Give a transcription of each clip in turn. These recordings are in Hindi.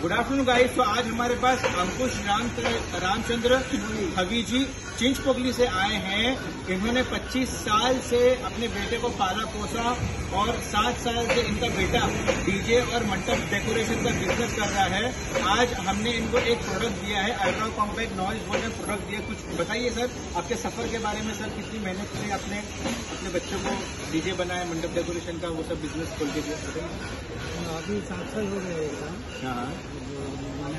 गुड आफ्टरनून गाइस तो आज हमारे पास अंकुश राम रामचंद्र हवी जी चिंच पोगली से आए हैं। इन्होंने 25 साल से अपने बेटे को पाला पोसा और 7 साल से इनका बेटा डीजे और मंडप डेकोरेशन का बिज़नेस कर रहा है। आज हमने इनको एक प्रोडक्ट दिया है अल्ट्रा कॉम्पैक्ट नॉइज़ बोल प्रोडक्ट दिया। कुछ बताइए सर आपके सफ़र के बारे में सर कितनी मेहनत करी आपने अपने बच्चों को डीजे बनाया मंडप डेकोरेशन का वो सब बिज़नेस खोल के दिया अभी सात साल हो गए हाँ हाँ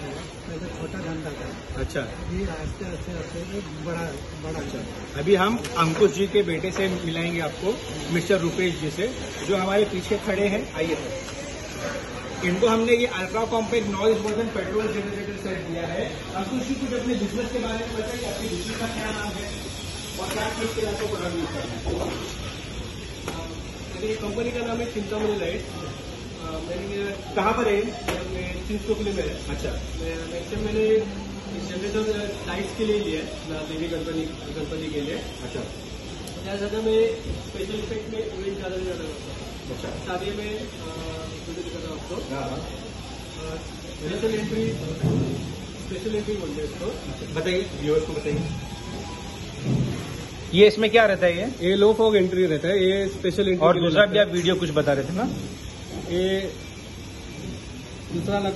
पहले छोटा धंधा था अच्छा। आस्ते आस्ते आस्ते बड़ा बड़ा अच्छा। अभी हम अंकुश जी के बेटे से मिलाएँगे आपको मिस्टर रुपेश जी से जो हमारे पीछे खड़े हैं। आइए। सर इनको हमने ये ultra compact noise version petrol generator set दिया है। अंकुश जी कुछ अपने बिज़नेस के बारे में बताइए आपके बिज़नेस का क्या नाम है? और क्या चीज़ के आपको प्रोडक्ट यूज़ करना है कंपनी का नाम है चिंतामणि लाइट। मैंने कहाँ पर है? मैं चिंच टोकली में है अच्छा। मैं मैक्सिमम मैंने जनरेटर लाइट्स के लिए लिया है देवी गणपति गणपति के लिए। अच्छा। ज़्यादा ज़्यादा मैं स्पेशल इफ़ेक्ट में इवेंट ज़्यादा से ज़्यादा करता हूँ। अच्छा। शादी में विज़िट कर रहा हूँ आपको। स्पेशल एंट्री स्पेशल एंट्री बोलते हैं इसको। बताइए व्यूअर्स को बताइए। ये इसमें क्या रहता है ये? ये लो फॉग एंट्री रहता है ये स्पेशल एंट्री और दूसरा भी आप वीडियो कुछ बता रहे थे ना? ये दूसरा लग,